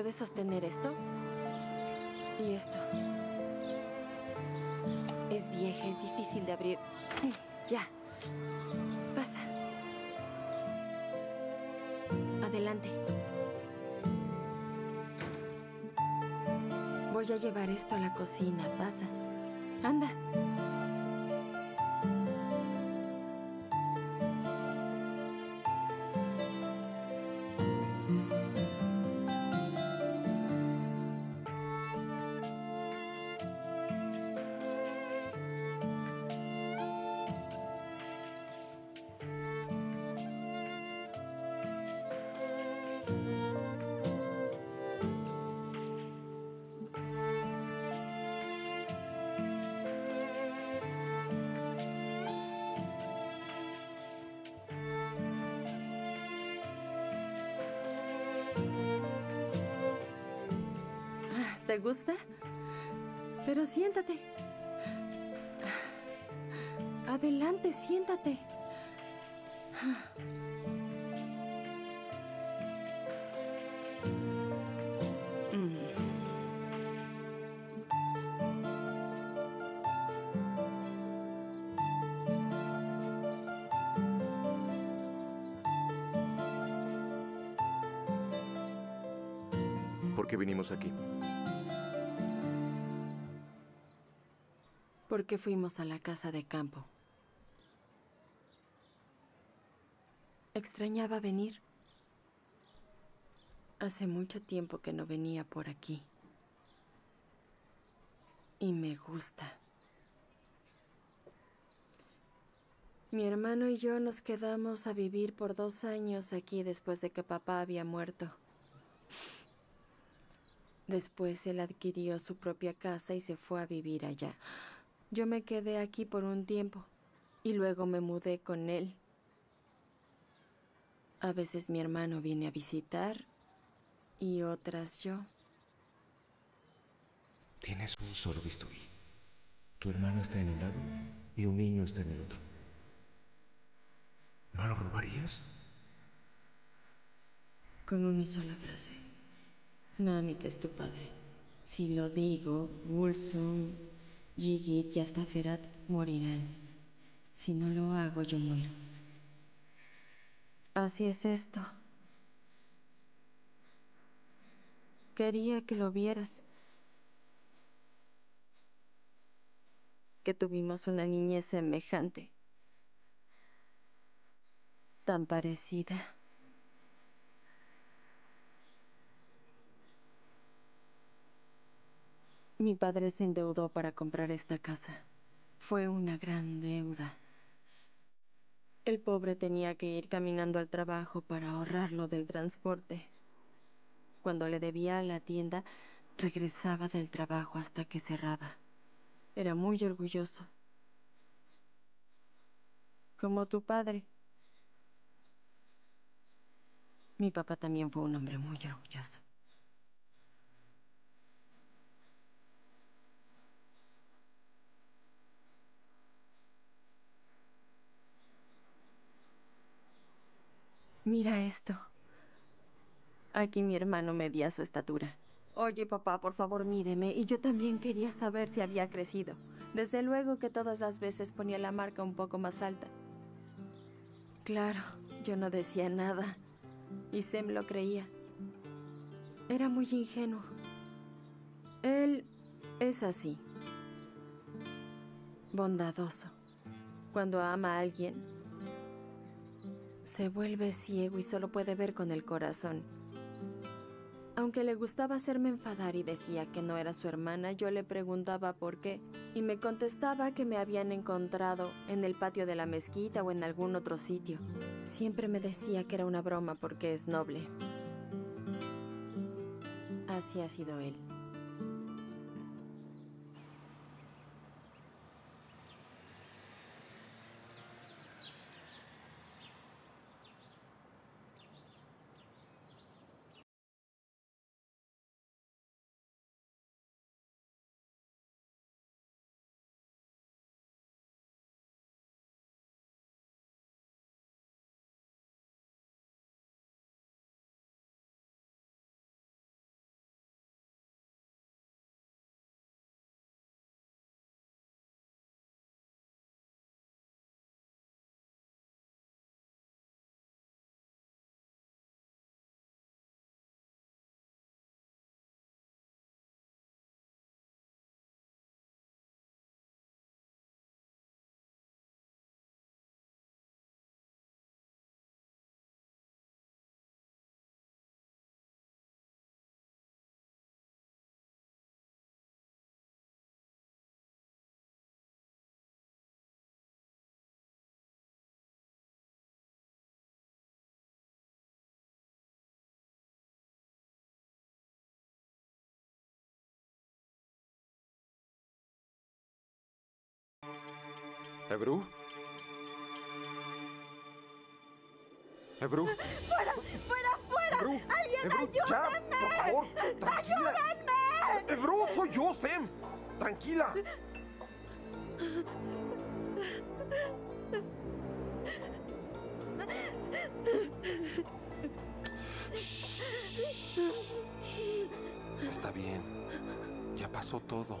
¿Puedes sostener esto? Y esto. Es vieja, es difícil de abrir. Ya. Pasa. Adelante. Voy a llevar esto a la cocina. Pasa. Anda. ¿Te gusta? Pero siéntate. Adelante, siéntate. ¿Por qué vinimos aquí? Porque fuimos a la casa de campo. Extrañaba venir. Hace mucho tiempo que no venía por aquí. Y me gusta. Mi hermano y yo nos quedamos a vivir por dos años aquí después de que papá había muerto. Después él adquirió su propia casa y se fue a vivir allá. Yo me quedé aquí por un tiempo y luego me mudé con él. A veces mi hermano viene a visitar y otras yo. Tienes un solo bisturí. Tu hermano está en un lado y un niño está en el otro. ¿No lo robarías? Con una sola frase. Namik es tu padre. Si lo digo, Wulsum, Yigit y hasta Ferat morirán. Si no lo hago, yo muero. Así es esto. Quería que lo vieras. Que tuvimos una niñez semejante. Tan parecida. Mi padre se endeudó para comprar esta casa. Fue una gran deuda. El pobre tenía que ir caminando al trabajo para ahorrarlo del transporte. Cuando le debía a la tienda, regresaba del trabajo hasta que cerraba. Era muy orgulloso. Como tu padre. Mi papá también fue un hombre muy orgulloso. Mira esto. Aquí mi hermano medía su estatura. Oye, papá, por favor, mídeme. Y yo también quería saber si había crecido. Desde luego que todas las veces ponía la marca un poco más alta. Claro, yo no decía nada. Y Sem lo creía. Era muy ingenuo. Él es así. Bondadoso. Cuando ama a alguien, se vuelve ciego y solo puede ver con el corazón. Aunque le gustaba hacerme enfadar y decía que no era su hermana, yo le preguntaba por qué y me contestaba que me habían encontrado en el patio de la mezquita o en algún otro sitio. Siempre me decía que era una broma porque es noble. Así ha sido él. ¿Ebru? ¿Ebru? ¡Fuera! ¡Fuera! ¡Fuera! ¿Ebru? ¡Alguien Ebru, ya, por favor, tranquila. ¡Ebru, soy yo, Sem! Tranquila. Está bien. Ya pasó todo.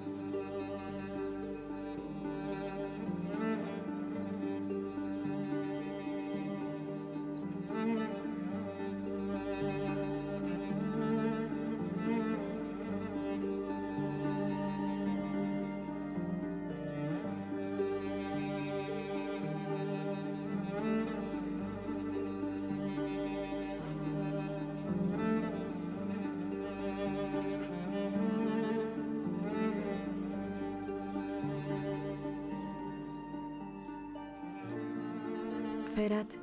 Ferat.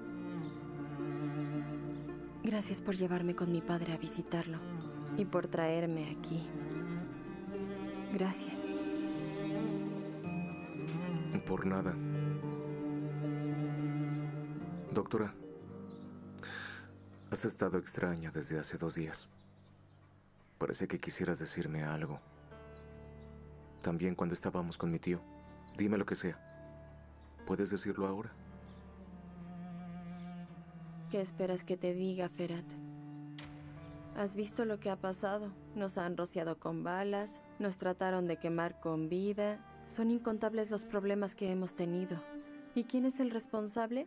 Gracias por llevarme con mi padre a visitarlo y por traerme aquí. Gracias. Por nada. Doctora, has estado extraña desde hace dos días. Parece que quisieras decirme algo. También cuando estábamos con mi tío. Dime lo que sea. ¿Puedes decirlo ahora? ¿Qué esperas que te diga, Ferat? ¿Has visto lo que ha pasado? Nos han rociado con balas, nos trataron de quemar con vida. Son incontables los problemas que hemos tenido. ¿Y quién es el responsable?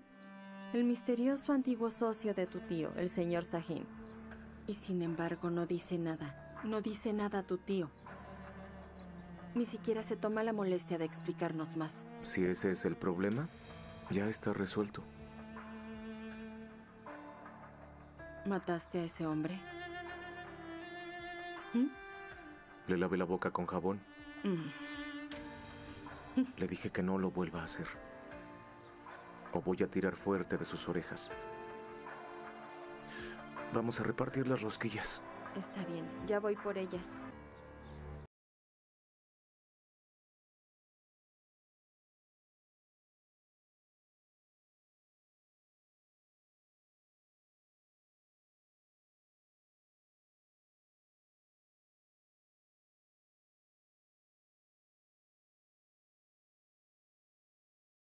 El misterioso antiguo socio de tu tío, el señor Sahin. Y sin embargo no dice nada. No dice nada tu tío. Ni siquiera se toma la molestia de explicarnos más. Si ese es el problema, ya está resuelto. ¿Mataste a ese hombre? Le lavé la boca con jabón. Mm. Le dije que no lo vuelva a hacer. O voy a tirar fuerte de sus orejas. Vamos a repartir las rosquillas. Está bien, ya voy por ellas.